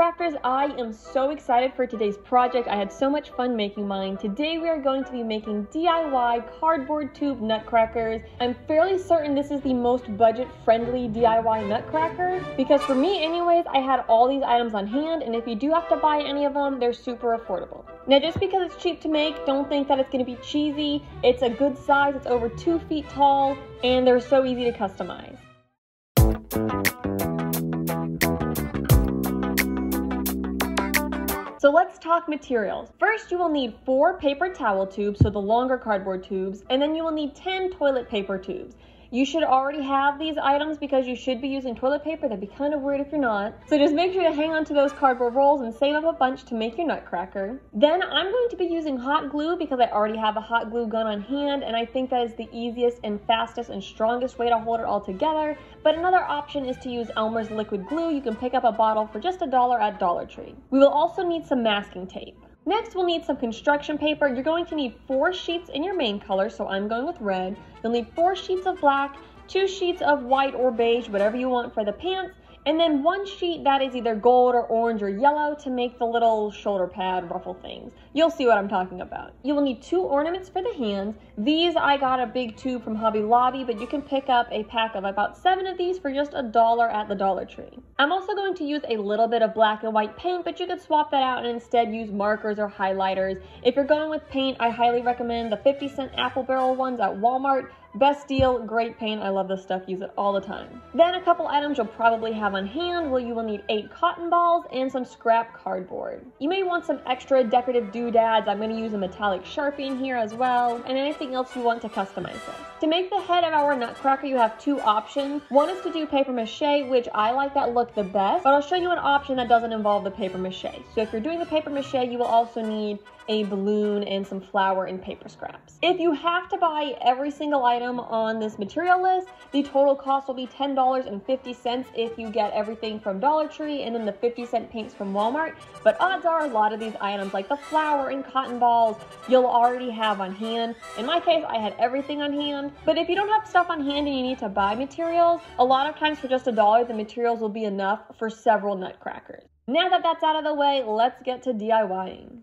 Nutcrackers, I am so excited for today's project. I had so much fun making mine. Today we are going to be making DIY cardboard tube nutcrackers. I'm fairly certain this is the most budget friendly DIY nutcracker because for me anyways, I had all these items on hand and if you do have to buy any of them, they're super affordable. Now just because it's cheap to make, don't think that it's going to be cheesy. It's a good size, it's over two feet tall, and they're so easy to customize. So let's talk materials. First, you will need four paper towel tubes, so the longer cardboard tubes, and then you will need 10 toilet paper tubes. You should already have these items because you should be using toilet paper. That'd be kind of weird if you're not. So just make sure to hang on to those cardboard rolls and save up a bunch to make your nutcracker. Then I'm going to be using hot glue because I already have a hot glue gun on hand and I think that is the easiest and fastest and strongest way to hold it all together. But another option is to use Elmer's liquid glue. You can pick up a bottle for just a dollar at Dollar Tree. We will also need some masking tape. Next, we'll need some construction paper. You're going to need four sheets in your main color, so I'm going with red. You'll need four sheets of black, two sheets of white or beige, whatever you want for the pants, and then one sheet that is either gold or orange or yellow to make the little shoulder pad ruffle things. You'll see what I'm talking about. You will need two ornaments for the hands. These I got a big tube from Hobby Lobby, but you can pick up a pack of about seven of these for just a dollar at the Dollar Tree. I'm also going to use a little bit of black and white paint, but you could swap that out and instead use markers or highlighters. If you're going with paint, I highly recommend the 50 cent apple barrel ones at Walmart. Best deal, great paint. I love this stuff, use it all the time. Then a couple items you'll probably have on hand Well, you will need eight cotton balls and some scrap cardboard. You may want some extra decorative doodads. I'm going to use a metallic sharpie in here as well, and anything else you want to customize it. To make the head of our nutcracker, you have two options. One is to do paper mache, which I like that look the best, but I'll show you an option that doesn't involve the paper mache. So if you're doing the paper mache, you will also need a balloon and some flour and paper scraps. If you have to buy every single item on this material list, the total cost will be $10.50 if you get everything from Dollar Tree and then the 50 cent paints from Walmart. But odds are a lot of these items like the flour and cotton balls you'll already have on hand. In my case, I had everything on hand. But if you don't have stuff on hand and you need to buy materials, a lot of times for just a dollar, the materials will be enough for several nutcrackers. Now that that's out of the way, let's get to DIYing.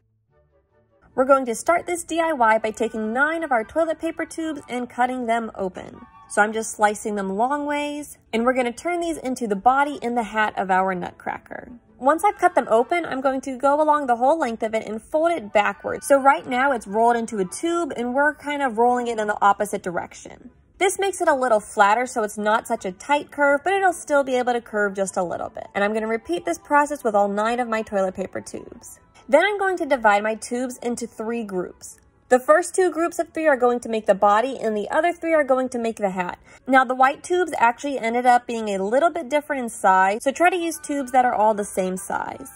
We're going to start this DIY by taking nine of our toilet paper tubes and cutting them open. So I'm just slicing them long ways, and we're gonna turn these into the body and the hat of our nutcracker. Once I've cut them open, I'm going to go along the whole length of it and fold it backwards. So right now it's rolled into a tube and we're kind of rolling it in the opposite direction. This makes it a little flatter so it's not such a tight curve, but it'll still be able to curve just a little bit. And I'm gonna repeat this process with all nine of my toilet paper tubes. Then I'm going to divide my tubes into three groups. The first two groups of three are going to make the body and the other three are going to make the hat. Now the white tubes actually ended up being a little bit different in size, so try to use tubes that are all the same size.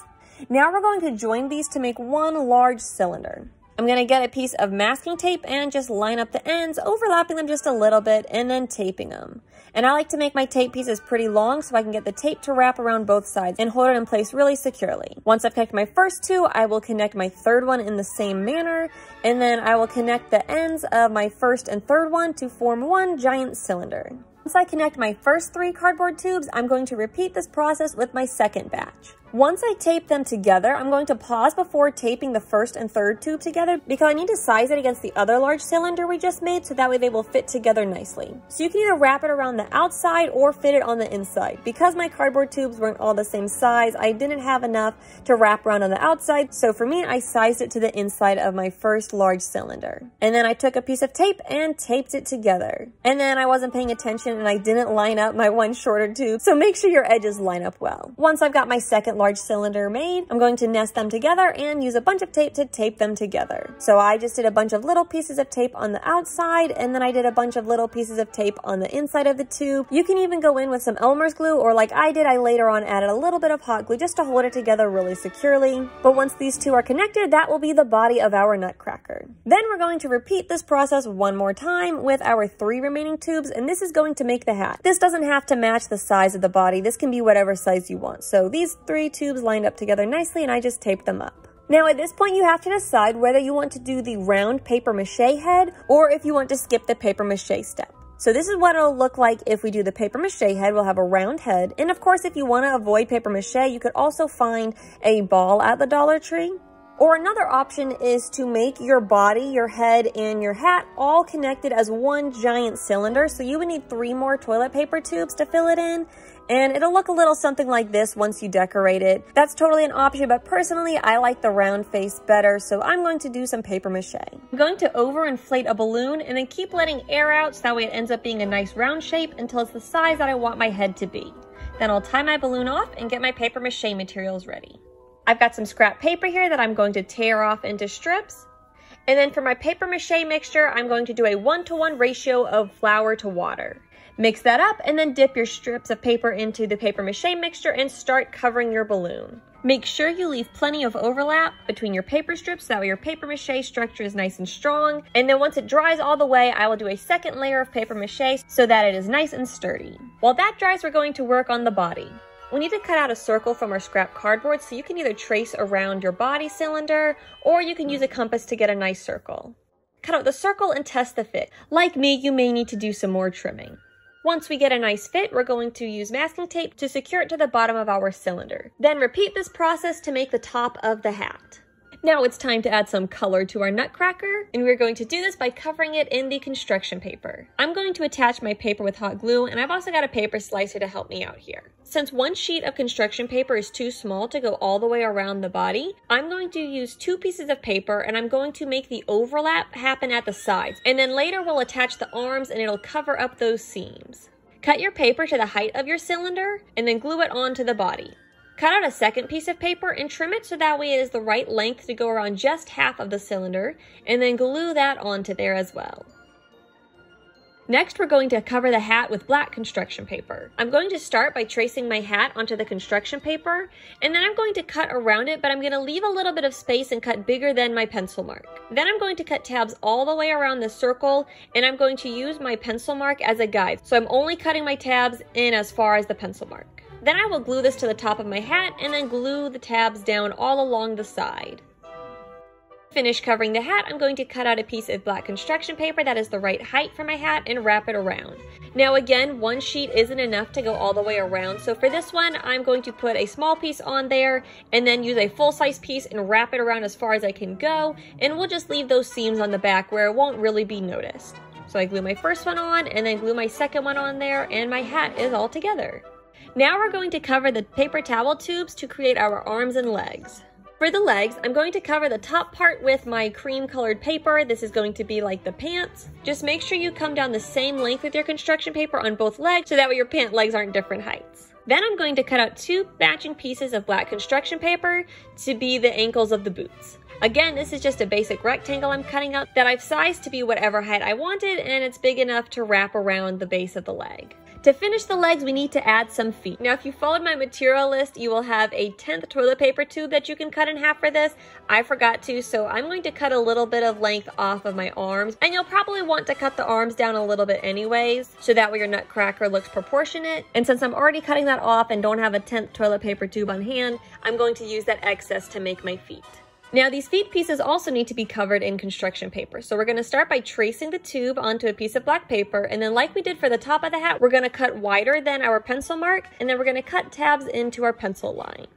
Now we're going to join these to make one large cylinder. I'm going to get a piece of masking tape and just line up the ends, overlapping them just a little bit and then taping them. And I like to make my tape pieces pretty long so I can get the tape to wrap around both sides and hold it in place really securely. Once I've connected my first two, I will connect my third one in the same manner, and then I will connect the ends of my first and third one to form one giant cylinder. Once I connect my first three cardboard tubes, I'm going to repeat this process with my second batch. Once I tape them together, I'm going to pause before taping the first and third tube together because I need to size it against the other large cylinder we just made so that way they will fit together nicely. So you can either wrap it around the outside or fit it on the inside. Because my cardboard tubes weren't all the same size, I didn't have enough to wrap around on the outside. So for me, I sized it to the inside of my first large cylinder. And then I took a piece of tape and taped it together. And then I wasn't paying attention and I didn't line up my one shorter tube. So make sure your edges line up well. Once I've got my second large cylinder made, I'm going to nest them together and use a bunch of tape to tape them together. So I just did a bunch of little pieces of tape on the outside and then I did a bunch of little pieces of tape on the inside of the tube. You can even go in with some Elmer's glue or like I did, I later on added a little bit of hot glue just to hold it together really securely. But once these two are connected, that will be the body of our nutcracker. Then we're going to repeat this process one more time with our three remaining tubes and this is going to make the hat. This doesn't have to match the size of the body. This can be whatever size you want. So these three tubes lined up together nicely and I just taped them up. Now at this point you have to decide whether you want to do the round paper mache head or if you want to skip the paper mache step. So this is what it'll look like if we do the paper mache head. We'll have a round head. And of course, if you want to avoid paper mache, you could also find a ball at the Dollar Tree. Or another option is to make your body, your head, and your hat all connected as one giant cylinder. So you would need three more toilet paper tubes to fill it in. And it'll look a little something like this once you decorate it. That's totally an option, but personally, I like the round face better, so I'm going to do some paper mache. I'm going to overinflate a balloon and then keep letting air out so that way it ends up being a nice round shape until it's the size that I want my head to be. Then I'll tie my balloon off and get my paper mache materials ready. I've got some scrap paper here that I'm going to tear off into strips. And then for my paper mache mixture, I'm going to do a one-to-one -one ratio of flour to water. Mix that up and then dip your strips of paper into the paper mache mixture and start covering your balloon. Make sure you leave plenty of overlap between your paper strips so that way your paper mache structure is nice and strong. And then once it dries all the way, I will do a second layer of paper mache so that it is nice and sturdy. While that dries, we're going to work on the body. We need to cut out a circle from our scrap cardboard so you can either trace around your body cylinder or you can use a compass to get a nice circle. Cut out the circle and test the fit. Like me, you may need to do some more trimming. Once we get a nice fit, we're going to use masking tape to secure it to the bottom of our cylinder. Then repeat this process to make the top of the hat. Now it's time to add some color to our nutcracker, and we're going to do this by covering it in the construction paper. I'm going to attach my paper with hot glue, and I've also got a paper slicer to help me out here. Since one sheet of construction paper is too small to go all the way around the body, I'm going to use two pieces of paper and I'm going to make the overlap happen at the sides. And then later we'll attach the arms and it'll cover up those seams. Cut your paper to the height of your cylinder and then glue it onto the body. Cut out a second piece of paper and trim it so that way it is the right length to go around just half of the cylinder, and then glue that onto there as well. Next, we're going to cover the hat with black construction paper. I'm going to start by tracing my hat onto the construction paper, and then I'm going to cut around it, but I'm going to leave a little bit of space and cut bigger than my pencil mark. Then I'm going to cut tabs all the way around the circle, and I'm going to use my pencil mark as a guide. So I'm only cutting my tabs in as far as the pencil mark. Then I will glue this to the top of my hat and then glue the tabs down all along the side. Finish covering the hat, I'm going to cut out a piece of black construction paper that is the right height for my hat and wrap it around. Now again, one sheet isn't enough to go all the way around, so for this one, I'm going to put a small piece on there and then use a full-size piece and wrap it around as far as I can go, and we'll just leave those seams on the back where it won't really be noticed. So I glue my first one on and then glue my second one on there and my hat is all together. Now we're going to cover the paper towel tubes to create our arms and legs. For the legs, I'm going to cover the top part with my cream colored paper. This is going to be like the pants. Just make sure you come down the same length with your construction paper on both legs so that way your pant legs aren't different heights. Then I'm going to cut out two matching pieces of black construction paper to be the ankles of the boots. Again, this is just a basic rectangle I'm cutting out that I've sized to be whatever height I wanted and it's big enough to wrap around the base of the leg. To finish the legs, we need to add some feet. Now, if you followed my material list, you will have a 10th toilet paper tube that you can cut in half for this. I forgot to, so I'm going to cut a little bit of length off of my arms. And you'll probably want to cut the arms down a little bit anyways, so that way your nutcracker looks proportionate. And since I'm already cutting that off and don't have a 10th toilet paper tube on hand, I'm going to use that excess to make my feet. Now these feet pieces also need to be covered in construction paper. So we're gonna start by tracing the tube onto a piece of black paper. And then like we did for the top of the hat, we're gonna cut wider than our pencil mark. And then we're gonna cut tabs into our pencil line.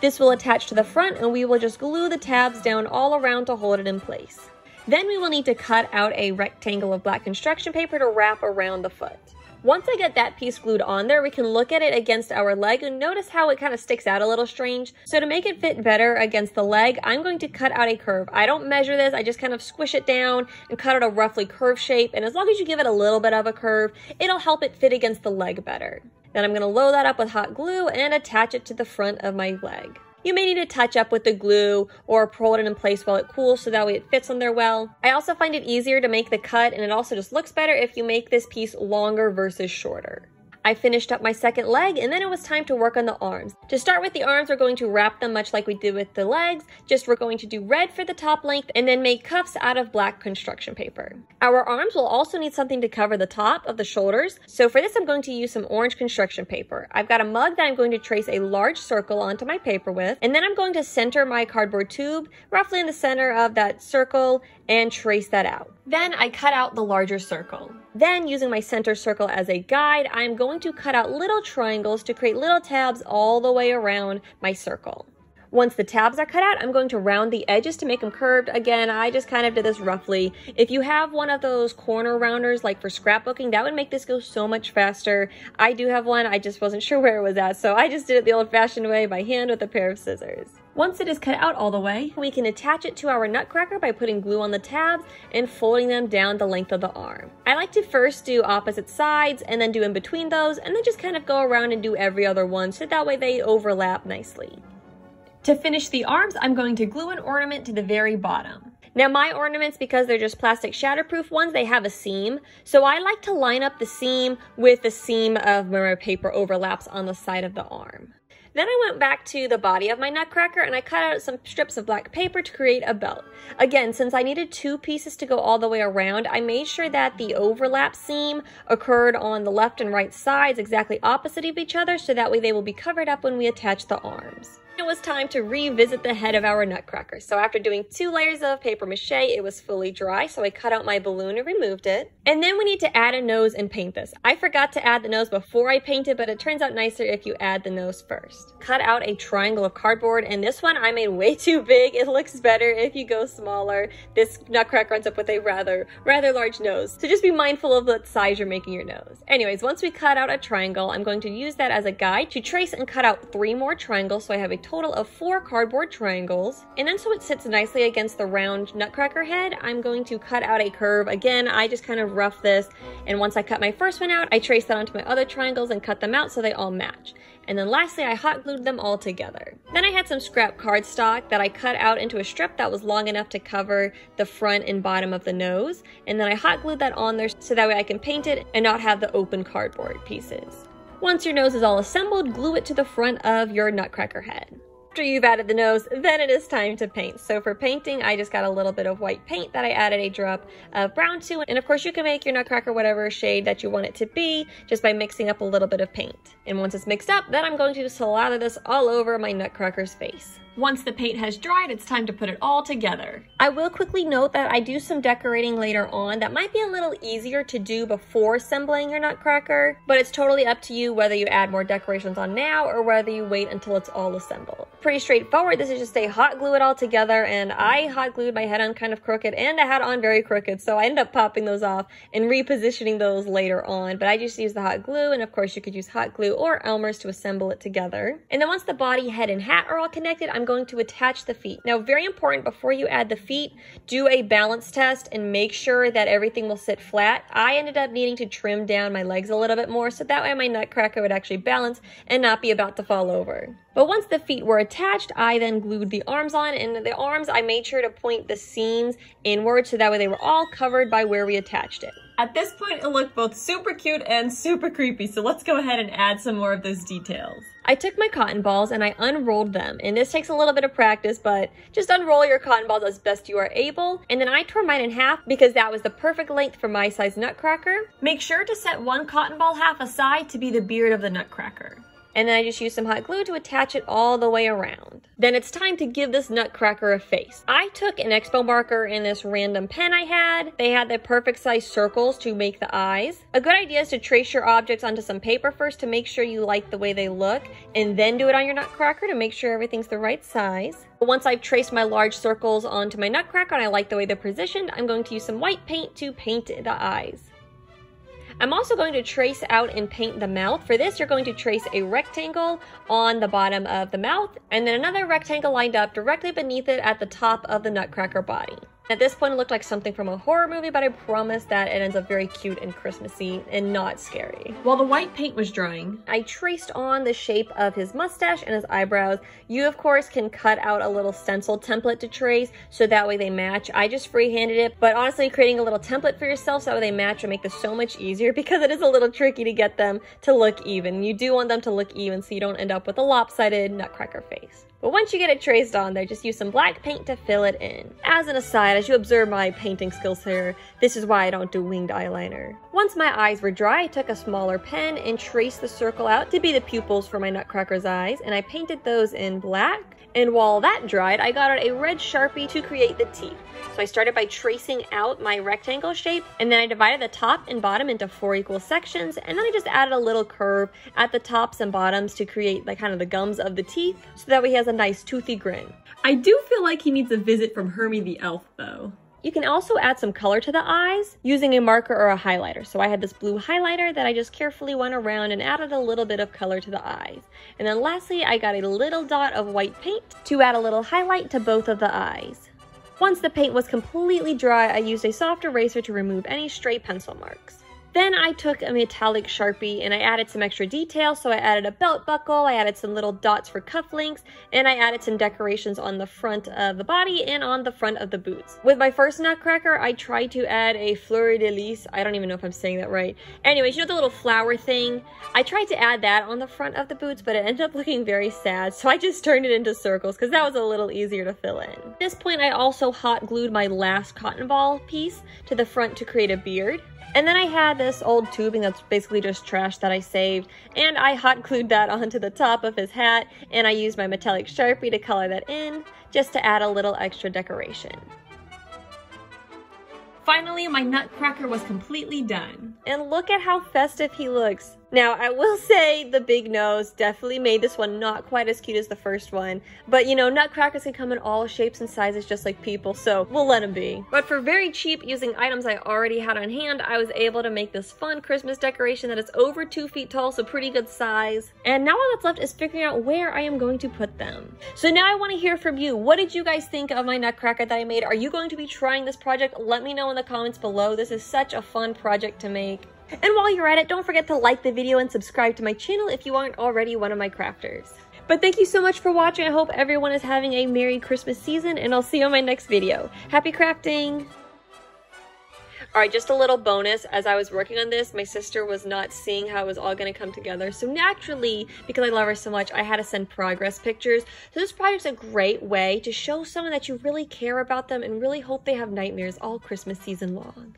This will attach to the front and we will just glue the tabs down all around to hold it in place. Then we will need to cut out a rectangle of black construction paper to wrap around the foot. Once I get that piece glued on there, we can look at it against our leg and notice how it kind of sticks out a little strange. So to make it fit better against the leg, I'm going to cut out a curve. I don't measure this, I just kind of squish it down and cut out a roughly curved shape. And as long as you give it a little bit of a curve, it'll help it fit against the leg better. Then I'm gonna load that up with hot glue and attach it to the front of my leg. You may need to touch up with the glue or pull it in place while it cools so that way it fits on there well. I also find it easier to make the cut and it also just looks better if you make this piece longer versus shorter. I finished up my second leg and then it was time to work on the arms. To start with the arms, we're going to wrap them much like we did with the legs, just we're going to do red for the top length and then make cuffs out of black construction paper. Our arms will also need something to cover the top of the shoulders, so for this I'm going to use some orange construction paper. I've got a mug that I'm going to trace a large circle onto my paper with, and then I'm going to center my cardboard tube roughly in the center of that circle and trace that out. Then I cut out the larger circle. Then, using my center circle as a guide, I'm going to cut out little triangles to create little tabs all the way around my circle. Once the tabs are cut out, I'm going to round the edges to make them curved. Again, I just kind of did this roughly. If you have one of those corner rounders, like for scrapbooking, that would make this go so much faster. I do have one, I just wasn't sure where it was at, so I just did it the old-fashioned way by hand with a pair of scissors. Once it is cut out all the way, we can attach it to our nutcracker by putting glue on the tabs and folding them down the length of the arm. I like to first do opposite sides and then do in between those and then just kind of go around and do every other one so that way they overlap nicely. To finish the arms, I'm going to glue an ornament to the very bottom. Now my ornaments, because they're just plastic shatterproof ones, they have a seam. So I like to line up the seam with the seam of my paper overlaps on the side of the arm. Then I went back to the body of my nutcracker and I cut out some strips of black paper to create a belt. Again, since I needed two pieces to go all the way around, I made sure that the overlap seam occurred on the left and right sides exactly opposite of each other so that way they will be covered up when we attach the arms it was time to revisit the head of our nutcracker. So after doing two layers of paper mache, it was fully dry, so I cut out my balloon and removed it. And then we need to add a nose and paint this. I forgot to add the nose before I painted, but it turns out nicer if you add the nose first. Cut out a triangle of cardboard, and this one I made way too big. It looks better if you go smaller. This nutcracker ends up with a rather, rather large nose. So just be mindful of what size you're making your nose. Anyways, once we cut out a triangle, I'm going to use that as a guide to trace and cut out three more triangles so I have a total of four cardboard triangles. And then so it sits nicely against the round nutcracker head, I'm going to cut out a curve. Again, I just kind of rough this. And once I cut my first one out, I trace that onto my other triangles and cut them out so they all match. And then lastly, I hot glued them all together. Then I had some scrap cardstock that I cut out into a strip that was long enough to cover the front and bottom of the nose. And then I hot glued that on there so that way I can paint it and not have the open cardboard pieces. Once your nose is all assembled, glue it to the front of your nutcracker head after you've added the nose, then it is time to paint. So for painting, I just got a little bit of white paint that I added a drop of brown to. And of course you can make your nutcracker whatever shade that you want it to be just by mixing up a little bit of paint. And once it's mixed up, then I'm going to slather this all over my nutcracker's face. Once the paint has dried, it's time to put it all together. I will quickly note that I do some decorating later on that might be a little easier to do before assembling your nutcracker, but it's totally up to you whether you add more decorations on now or whether you wait until it's all assembled. Pretty straightforward. This is just a hot glue it all together and I hot glued my head on kind of crooked and I had on very crooked, so I ended up popping those off and repositioning those later on, but I just used the hot glue and of course you could use hot glue or Elmer's to assemble it together. And then once the body, head, and hat are all connected, I'm going to attach the feet. Now, very important, before you add the feet, do a balance test and make sure that everything will sit flat. I ended up needing to trim down my legs a little bit more, so that way my nutcracker would actually balance and not be about to fall over. But once the feet were attached, I then glued the arms on, and the arms, I made sure to point the seams inward so that way they were all covered by where we attached it. At this point, it looked both super cute and super creepy, so let's go ahead and add some more of those details. I took my cotton balls and I unrolled them, and this takes a little bit of practice, but just unroll your cotton balls as best you are able. And then I tore mine in half because that was the perfect length for my size nutcracker. Make sure to set one cotton ball half aside to be the beard of the nutcracker and then I just used some hot glue to attach it all the way around. Then it's time to give this nutcracker a face. I took an expo marker and this random pen I had. They had the perfect size circles to make the eyes. A good idea is to trace your objects onto some paper first to make sure you like the way they look, and then do it on your nutcracker to make sure everything's the right size. Once I've traced my large circles onto my nutcracker and I like the way they're positioned, I'm going to use some white paint to paint the eyes. I'm also going to trace out and paint the mouth. For this, you're going to trace a rectangle on the bottom of the mouth, and then another rectangle lined up directly beneath it at the top of the nutcracker body. At this point, it looked like something from a horror movie, but I promise that it ends up very cute and Christmassy and not scary. While the white paint was drying, I traced on the shape of his mustache and his eyebrows. You, of course, can cut out a little stencil template to trace so that way they match. I just freehanded it, but honestly, creating a little template for yourself so that way they match will make this so much easier because it is a little tricky to get them to look even. You do want them to look even so you don't end up with a lopsided nutcracker face. But once you get it traced on there, just use some black paint to fill it in. As an aside, as you observe my painting skills here, this is why I don't do winged eyeliner. Once my eyes were dry, I took a smaller pen and traced the circle out to be the pupils for my nutcracker's eyes, and I painted those in black and while that dried, I got out a red Sharpie to create the teeth. So I started by tracing out my rectangle shape, and then I divided the top and bottom into four equal sections, and then I just added a little curve at the tops and bottoms to create like kind of the gums of the teeth, so that way he has a nice toothy grin. I do feel like he needs a visit from Hermey the elf though. You can also add some color to the eyes using a marker or a highlighter. So I had this blue highlighter that I just carefully went around and added a little bit of color to the eyes. And then lastly, I got a little dot of white paint to add a little highlight to both of the eyes. Once the paint was completely dry, I used a soft eraser to remove any stray pencil marks. Then I took a metallic Sharpie and I added some extra detail. So I added a belt buckle, I added some little dots for cufflinks, and I added some decorations on the front of the body and on the front of the boots. With my first nutcracker, I tried to add a fleur de lis. I don't even know if I'm saying that right. Anyways, you know the little flower thing? I tried to add that on the front of the boots, but it ended up looking very sad. So I just turned it into circles because that was a little easier to fill in. At this point, I also hot glued my last cotton ball piece to the front to create a beard. And then I had this old tubing that's basically just trash that I saved, and I hot glued that onto the top of his hat, and I used my metallic Sharpie to color that in, just to add a little extra decoration. Finally, my nutcracker was completely done. And look at how festive he looks. Now, I will say the big nose definitely made this one not quite as cute as the first one, but you know, nutcrackers can come in all shapes and sizes just like people, so we'll let them be. But for very cheap, using items I already had on hand, I was able to make this fun Christmas decoration that is over two feet tall, so pretty good size. And now all that's left is figuring out where I am going to put them. So now I want to hear from you. What did you guys think of my nutcracker that I made? Are you going to be trying this project? Let me know in the comments below. This is such a fun project to make. And while you're at it, don't forget to like the video and subscribe to my channel if you aren't already one of my crafters. But thank you so much for watching. I hope everyone is having a Merry Christmas season, and I'll see you on my next video. Happy crafting! Alright, just a little bonus. As I was working on this, my sister was not seeing how it was all going to come together. So naturally, because I love her so much, I had to send progress pictures. So this project's a great way to show someone that you really care about them and really hope they have nightmares all Christmas season long.